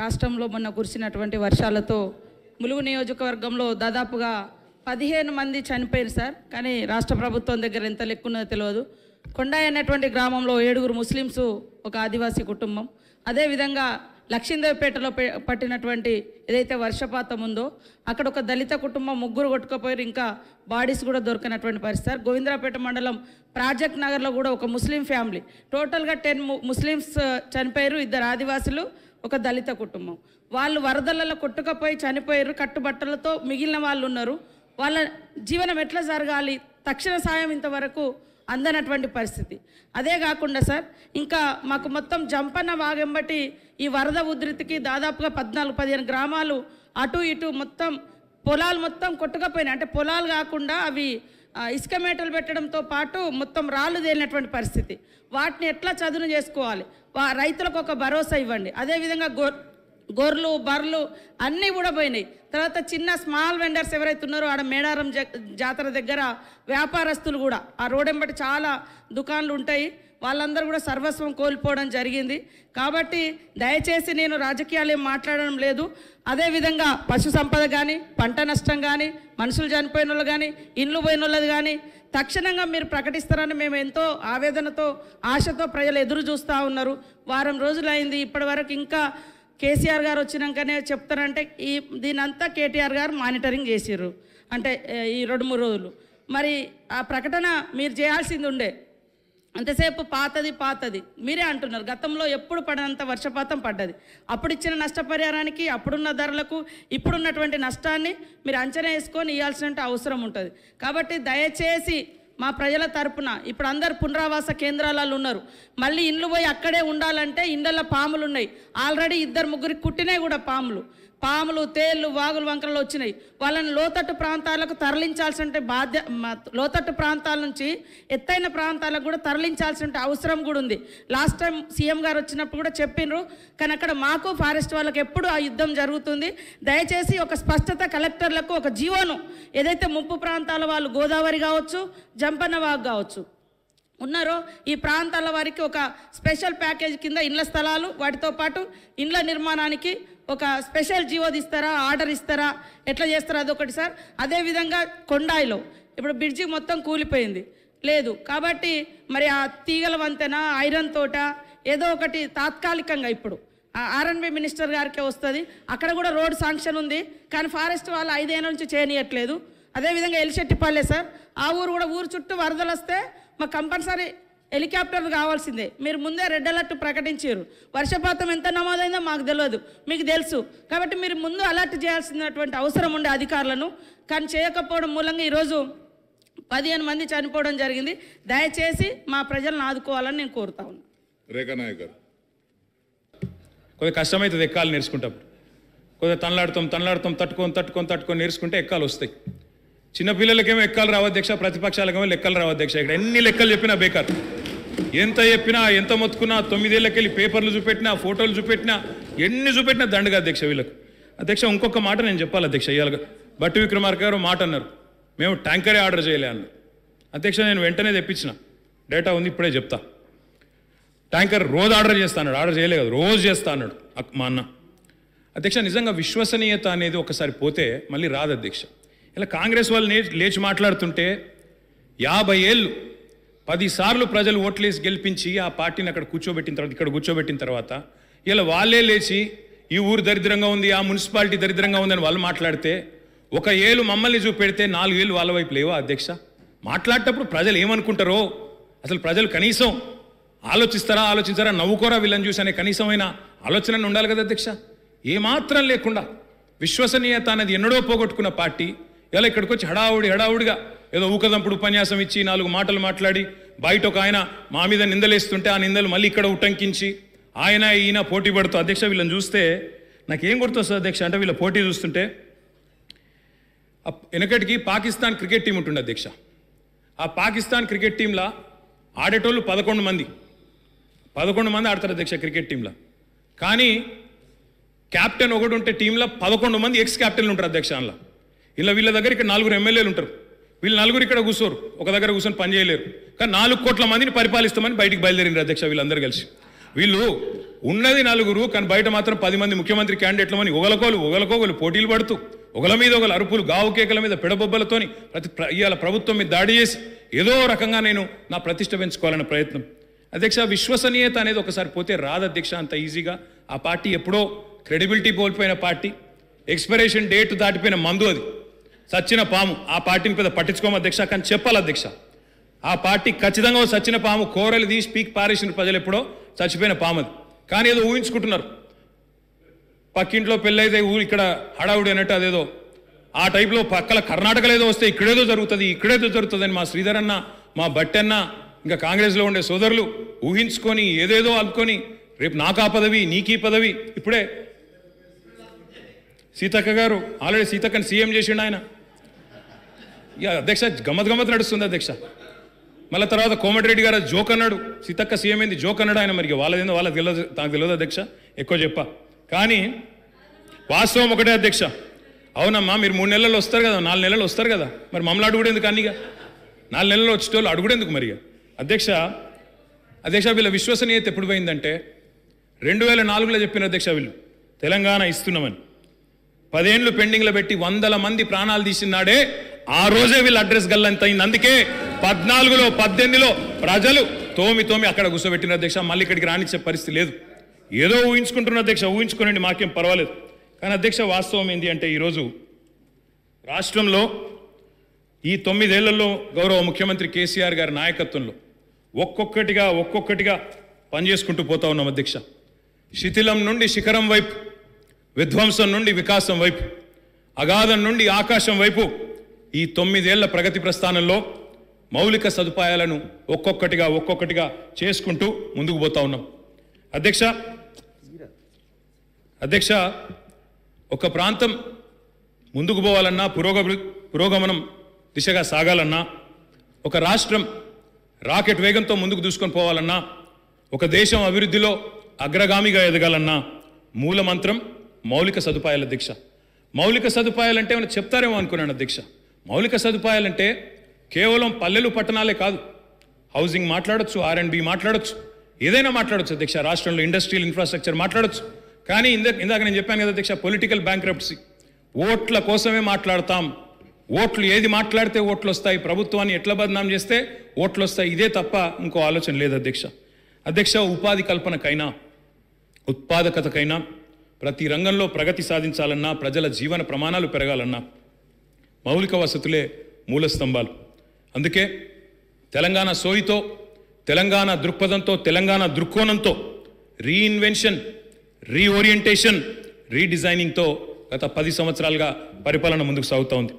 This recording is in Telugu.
రాష్ట్రంలో మొన్న కురిసినటువంటి వర్షాలతో ములుగు నియోజకవర్గంలో దాదాపుగా పదిహేను మంది చనిపోయారు సార్. కానీ రాష్ట్ర ప్రభుత్వం దగ్గర ఎంత లెక్కున్నదో తెలియదు. కొండాయి అనేటువంటి గ్రామంలో ఏడుగురు ముస్లిమ్స్ ఒక ఆదివాసీ కుటుంబం. అదేవిధంగా లక్ష్మీదేవిపేటలో పట్టినటువంటి ఏదైతే వర్షపాతం ఉందో అక్కడ ఒక దళిత కుటుంబం ముగ్గురు కొట్టుకుపోయారు. ఇంకా బాడీస్ కూడా దొరకనటువంటి పరిస్థితి గోవిందరాపేట మండలం ప్రాజెక్ట్ నగర్లో కూడా ఒక ముస్లిం ఫ్యామిలీ. టోటల్గా టెన్ ముస్లిమ్స్ చనిపోయారు. ఇద్దరు ఆదివాసులు ఒక దళిత కుటుంబం. వాళ్ళు వరదలలో కొట్టుకపోయి చనిపోయారు కట్టుబట్టలతో మిగిలిన వాళ్ళు ఉన్నారు వాళ్ళ జీవనం ఎట్లా జరగాలి? తక్షణ సాయం ఇంతవరకు అందనటువంటి పరిస్థితి. అదే కాకుండా సార్ ఇంకా మాకు మొత్తం జంపన్న వాగంబటి ఈ వరద ఉధృతికి దాదాపుగా పద్నాలుగు పదిహేను గ్రామాలు అటు ఇటు మొత్తం పొలాలు మొత్తం కొట్టుకపోయినాయి. అంటే పొలాలు కాకుండా అవి ఇసుక మేటలు పెట్టడంతో పాటు మొత్తం రాళ్ళు తేలినటువంటి పరిస్థితి. వాటిని ఎట్లా చదును చేసుకోవాలి? వా రైతులకు ఒక భరోసా ఇవ్వండి. అదేవిధంగా గో గొర్రెలు బర్రెలు అన్నీ కూడా పోయినాయి. తర్వాత చిన్న స్మాల్ వెండర్స్ ఎవరైతే ఉన్నారో ఆడ మేడారం జాతర దగ్గర వ్యాపారస్తులు కూడా ఆ రోడెంబటి చాలా దుకాన్లు ఉంటాయి. వాళ్ళందరూ కూడా సర్వస్వం కోల్పోవడం జరిగింది. కాబట్టి దయచేసి నేను రాజకీయాలు ఏం మాట్లాడడం లేదు. అదేవిధంగా పశు సంపద కానీ పంట నష్టం కానీ మనుషులు చనిపోయిన వాళ్ళు కానీ ఇండ్లు పోయిన వాళ్ళది కానీ తక్షణంగా మీరు ప్రకటిస్తారని మేము ఎంతో ఆవేదనతో ఆశతో ప్రజలు ఎదురు చూస్తూ ఉన్నారు. వారం రోజులైంది అయింది ఇప్పటివరకు ఇంకా కేసీఆర్ గారు వచ్చినాకనే చెప్తారంటే ఈ దీనంతా కేటీఆర్ గారు మానిటరింగ్ చేసిర్రు. అంటే ఈ రెండు మూడు రోజులు. మరి ఆ ప్రకటన మీరు చేయాల్సింది ఉండే. అంతసేపు పాతది పాతది. మీరే అంటున్నారు. గతంలో ఎప్పుడు పడినంత వర్షపాతం పడ్డది. అప్పుడు ఇచ్చిన నష్టపరిహారానికి అప్పుడున్న ధరలకు ఇప్పుడున్నటువంటి నష్టాన్ని మీరు అంచనా వేసుకొని ఇవ్వాల్సిన అవసరం ఉంటుంది. కాబట్టి దయచేసి మా ప్రజల తరపున ఇప్పుడు అందరు పునరావాస కేంద్రాలలో ఉన్నారు. మళ్ళీ ఇండ్లు పోయి అక్కడే ఉండాలంటే ఇండ్లలో పాములు ఉన్నాయి ఆల్రెడీ ఇద్దరు ముగ్గురికి కుట్టినాయి కూడా పాములు. పాములు తేళ్ళు వాగులు వంకరలు వచ్చినాయి. వాళ్ళని లోతట్టు ప్రాంతాలకు తరలించాల్సిన బాధ్య లోతట్టు ప్రాంతాల నుంచి ఎత్తైన ప్రాంతాలకు కూడా తరలించాల్సిన అవసరం కూడా ఉంది. లాస్ట్ టైం సీఎం గారు వచ్చినప్పుడు కూడా చెప్పిండ్రు కానీ అక్కడ మాకు ఫారెస్ట్ వాళ్ళకి ఎప్పుడు ఆ యుద్ధం జరుగుతుంది? దయచేసి ఒక స్పష్టత కలెక్టర్లకు ఒక జీవోను ఏదైతే ముప్పు ప్రాంతాల వాళ్ళు గోదావరి కావచ్చు జంపన్న వాగు కావచ్చు ఉన్నారో ఈ ప్రాంతాల వారికి ఒక స్పెషల్ ప్యాకేజ్ కింద ఇండ్ల స్థలాలు వాటితో పాటు ఇండ్ల నిర్మాణానికి ఒక స్పెషల్ జీవో తీస్తారా ఆర్డర్ ఇస్తారా ఎట్లా చేస్తారా అదొకటి సార్. అదేవిధంగా కొండాయిలో ఇప్పుడు బ్రిడ్జి మొత్తం కూలిపోయింది. లేదు కాబట్టి మరి ఆ తీగల వంతెన ఐరన్ తోట ఏదో ఒకటి తాత్కాలికంగా ఇప్పుడు. ఆర్ఎన్బి మినిస్టర్ గారికే వస్తుంది. అక్కడ కూడా రోడ్ శాంక్షన్ ఉంది కానీ ఫారెస్ట్ వాళ్ళు ఐదేళ్ళ నుంచి చేయనీయట్లేదు. అదేవిధంగా ఎలిశెట్టిపల్లె సార్ ఆ ఊరు కూడా ఊరు చుట్టూ వరదలు వస్తే మాకు కంపల్సరీ హెలికాప్టర్ కావాల్సిందే. మీరు ముందే రెడ్ అలర్ట్ ప్రకటించారు. వర్షపాతం ఎంత నమోదైందో మాకు తెలియదు. మీకు తెలుసు. కాబట్టి మీరు ముందు అలర్ట్ చేయాల్సినటువంటి అవసరం ఉండే అధికారులను. కానీ చేయకపోవడం మూలంగా ఈరోజు పదిహేను మంది చనిపోవడం జరిగింది. దయచేసి మా ప్రజలను ఆదుకోవాలని నేను కోరుతా ఉన్నాను. రేఖా నాయక్ గారు. కొద్దిగా కష్టమవుతుంది ఎక్కాలి నేర్చుకుంటాం. కొద్దిగా తనలాడుతాం తనలాడుతాం తట్టుకొని తట్టుకొని తట్టుకొని నేర్చుకుంటే ఎక్కాలు వస్తాయి. చిన్నపిల్లలకేమో ఎక్కాలు రావు అధ్యక్ష ప్రతిపక్షాలకేమో లెక్కలు రావు అధ్యక్ష ఇక్కడ ఎన్ని లెక్కలు చెప్పినా బేకార్. ఎంత చెప్పినా ఎంత మొత్తుకున్నా తొమ్మిదేళ్ళకెళ్ళి పేపర్లు చూపెట్టినా ఫోటోలు చూపెట్టినా ఎన్ని చూపెట్టినా దండగా అధ్యక్ష వీళ్ళకు. అధ్యక్ష ఇంకొక మాట నేను చెప్పాలి అధ్యక్ష ఇవాళ బట్టి విక్రమార్క గారు మాట అన్నారు. మేము ట్యాంకరే ఆర్డర్ చేయలే అన్నారు. అధ్యక్ష నేను వెంటనే తెప్పించిన. డేటా ఉంది ఇప్పుడే చెప్తా. ట్యాంకర్ రోజు ఆర్డర్ చేస్తాడు ఆర్డర్ చేయలేదు కదా రోజు చేస్తా అన్నాడు మా అన్న. అధ్యక్ష నిజంగా విశ్వసనీయత అనేది ఒకసారి పోతే మళ్ళీ రాదు అధ్యక్ష. ఇలా కాంగ్రెస్ వాళ్ళు లేచి మాట్లాడుతుంటే యాభై ఏళ్ళు పదిసార్లు ప్రజలు ఓట్లేసి గెలిపించి ఆ పార్టీని అక్కడ కూర్చోబెట్టిన తర్వాత ఇక్కడ కూర్చోబెట్టిన తర్వాత ఇలా వాళ్ళే లేచి ఈ ఊరు దరిద్రంగా ఉంది ఆ మున్సిపాలిటీ దరిద్రంగా ఉందని వాళ్ళు మాట్లాడితే ఒక ఏళ్ళు మమ్మల్ని చూపెడితే నాలుగు ఏళ్ళు వాళ్ళ వైపు లేవా అధ్యక్ష? మాట్లాడేటప్పుడు ప్రజలు ఏమనుకుంటారో? అసలు ప్రజలు కనీసం ఆలోచిస్తారా ఆలోచించారా? నవ్వుకోరా వీళ్ళని చూసి అనే కనీసమైన ఆలోచన ఉండాలి కదా అధ్యక్ష? ఏమాత్రం లేకుండా విశ్వసనీయత అనేది ఎన్నడో పోగొట్టుకున్న పార్టీ ఇలా ఇక్కడికి వచ్చి హడావుడి హడావుడిగా ఏదో ఊకదంపుడు ఉపన్యాసం ఇచ్చి నాలుగు మాటలు మాట్లాడి బయట ఒక ఆయన మా మీద నిందలేస్తుంటే ఆ నిందలు మళ్ళీ ఇక్కడ ఉటంకించి ఆయన ఈయన పోటీ పడుతూ అధ్యక్ష వీళ్ళని చూస్తే నాకేం గుర్తొస్తుంది అధ్యక్ష? అంటే వీళ్ళ పోటీ చూస్తుంటే వెనకటికి పాకిస్తాన్ క్రికెట్ టీం ఉంటుండే అధ్యక్ష. ఆ పాకిస్తాన్ క్రికెట్ టీంలో ఆడేటోళ్ళు పదకొండు మంది. పదకొండు మంది ఆడతారు అధ్యక్ష క్రికెట్ టీంలో. కానీ కెప్టెన్ ఒకటి ఉంటే టీంలో పదకొండు మంది ఎక్స్ క్యాప్టెన్లు ఉంటారు అధ్యక్ష అందులో ఇలా వీళ్ళ దగ్గర ఇక్కడ నలుగురు ఎమ్మెల్యేలు ఉంటారు. వీళ్ళు నలుగురు ఇక్కడ కూర్చోరు. ఒక దగ్గర కూర్చొని పని చేయలేరు. కానీ నాలుగు కోట్ల మందిని పరిపాలిస్తామని బయటికి బయలుదేరింది అధ్యక్ష వీళ్ళందరూ కలిసి. వీళ్ళు ఉన్నది నలుగురు కానీ బయట మాత్రం పది మంది ముఖ్యమంత్రి క్యాండిడేట్లమని ఒకలకోలు ఒకలకోగలు పోటీలు పడుతూ ఒకల మీద ఒకలు అరుపులు గావు కేకల మీద పిడబొబ్బలతోని ప్రతి ఇవాళ ప్రభుత్వం మీద దాడి చేసి ఏదో రకంగా నేను నా ప్రతిష్ట పెంచుకోవాలనే ప్రయత్నం. అధ్యక్ష విశ్వసనీయత అనేది ఒకసారి పోతే రాదు అధ్యక్ష అంత ఈజీగా. ఆ పార్టీ ఎప్పుడో క్రెడిబిలిటీ కోల్పోయిన పార్టీ. ఎక్స్పైరేషన్ డేట్ దాటిపోయిన మందు అది. సచ్చిన పాము ఆ పార్టీని పెద్ద పట్టించుకోమ అధ్యక్ష కానీ చెప్పాలి అధ్యక్ష. ఆ పార్టీ ఖచ్చితంగా సచ్చిన పాము కోరలు తీసి పీక్ పారేసిన ప్రజలు ఎప్పుడో చచ్చిపోయిన పాము అది. కానీ ఏదో ఊహించుకుంటున్నారు. పక్కింట్లో పెళ్ళైతే ఊరు ఇక్కడ హడావుడి అన్నట్టు అదేదో. ఆ టైప్లో పక్కల కర్ణాటకలో ఏదో వస్తే ఇక్కడేదో జరుగుతుంది ఇక్కడేదో జరుగుతుందని మా శ్రీధర్ అన్న మా బట్టన్న ఇంకా కాంగ్రెస్లో ఉండే సోదరులు ఊహించుకొని ఏదేదో అనుకొని రేపు నాకా పదవి నీకీ పదవి ఇప్పుడే. సీతక్క గారు ఆల్రెడీ సీతక్కని సీఎం చేసిండు ఆయన. ఇక అధ్యక్ష గమ్మత్ గమ్మత్ నడుస్తుంది అధ్యక్ష మళ్ళీ తర్వాత కోమటిరెడ్డి గారు జోక్ అన్నాడు. సీతక్క సీఎం ఏంది? జోక్ అన్నాడు ఆయన మరి వాళ్ళదేందో వాళ్ళకి తెలియదు నాకు తెలియదు అధ్యక్ష ఎక్కువ చెప్ప. కానీ వాస్తవం ఒకటే అధ్యక్ష అవునమ్మా మీరు మూడు నెలలు వస్తారు కదా నాలుగు నెలలు వస్తారు కదా. మరి మమ్మల్ని అడుగుడేందుకు అన్నిగా నాలుగు నెలలు వచ్చేటోళ్ళు అడుగుడేందుకు మరి అధ్యక్ష అధ్యక్ష వీళ్ళ విశ్వసనీయత ఎప్పుడు పోయిందంటే రెండు వేల నాలుగులో చెప్పిన అధ్యక్ష వీళ్ళు. తెలంగాణ ఇస్తున్నామని. పదేండ్లు పెండింగ్లో పెట్టి వందల మంది ప్రాణాలు తీసినాడే ఆ రోజే వీళ్ళ అడ్రస్ గల్లంత అయింది అందుకే పద్నాలుగులో పద్దెనిమిదిలో ప్రజలు తోమి తోమి అక్కడ కూర్చోబెట్టిన అధ్యక్ష మళ్ళీ ఇక్కడికి రానిచ్చే పరిస్థితి లేదు. ఏదో ఊహించుకుంటున్న అధ్యక్ష ఊహించుకోనండి మాకేం పర్వాలేదు. కానీ అధ్యక్ష వాస్తవం ఏంటి అంటే ఈరోజు రాష్ట్రంలో ఈ తొమ్మిదేళ్ళలో గౌరవ ముఖ్యమంత్రి కేసీఆర్ గారి నాయకత్వంలో ఒక్కొక్కటిగా ఒక్కొక్కటిగా పనిచేసుకుంటూ పోతా ఉన్నాం అధ్యక్ష. శిథిలం నుండి శిఖరం వైపు విధ్వంసం నుండి వికాసం వైపు అగాధం నుండి ఆకాశం వైపు ఈ తొమ్మిదేళ్ళ ప్రగతి ప్రస్థానంలో మౌలిక సదుపాయాలను ఒక్కొక్కటిగా ఒక్కొక్కటిగా చేసుకుంటూ ముందుకు పోతా ఉన్నాం. అధ్యక్ష అధ్యక్ష ఒక ప్రాంతం ముందుకు పోవాలన్నా పురోగ పురోగమనం దిశగా సాగాలన్నా ఒక రాష్ట్రం రాకెట్ వేగంతో ముందుకు దూసుకొని పోవాలన్నా ఒక దేశం అభివృద్ధిలో అగ్రగామిగా ఎదగాలన్నా మూల మంత్రం మౌలిక సదుపాయాల దీక్ష మౌలిక సదుపాయాలంటే ఏమైనా చెప్తారేమో అనుకున్నాను అధ్యక్ష. మౌలిక సదుపాయాలంటే కేవలం పల్లెలు పట్టణాలే కాదు. హౌసింగ్ మాట్లాడొచ్చు ఆర్ అండ్ బి మాట్లాడొచ్చు. ఏదైనా మాట్లాడొచ్చు అధ్యక్ష రాష్ట్రంలో ఇండస్ట్రియల్ ఇన్ఫ్రాస్ట్రక్చర్ మాట్లాడొచ్చు. కానీ ఇందాక ఇందాక నేను చెప్పాను కదా అధ్యక్ష పొలిటికల్ బ్యాంక్రప్సీ ఓట్ల కోసమే మాట్లాడతాం. ఓట్లు ఏది మాట్లాడితే ఓట్లు వస్తాయి ప్రభుత్వాన్ని ఎట్లా బదనాం చేస్తే ఓట్లు వస్తాయి ఇదే తప్ప ఇంకో ఆలోచన లేదు అధ్యక్ష. అధ్యక్ష ఉపాధి కల్పనకైనా ఉత్పాదకతకైనా ప్రతి రంగంలో ప్రగతి సాధించాలన్నా ప్రజల జీవన ప్రమాణాలు పెరగాలన్నా మౌలిక వసతులే మూల స్తంభాలు. అందుకే తెలంగాణ సోయితో తెలంగాణ దృక్పథంతో తెలంగాణ దృక్కోణంతో రీఇన్వెన్షన్ రీఓరియంటేషన్ రీడిజైనింగ్తో గత పది సంవత్సరాలుగా పరిపాలన ముందుకు సాగుతూ ఉంది.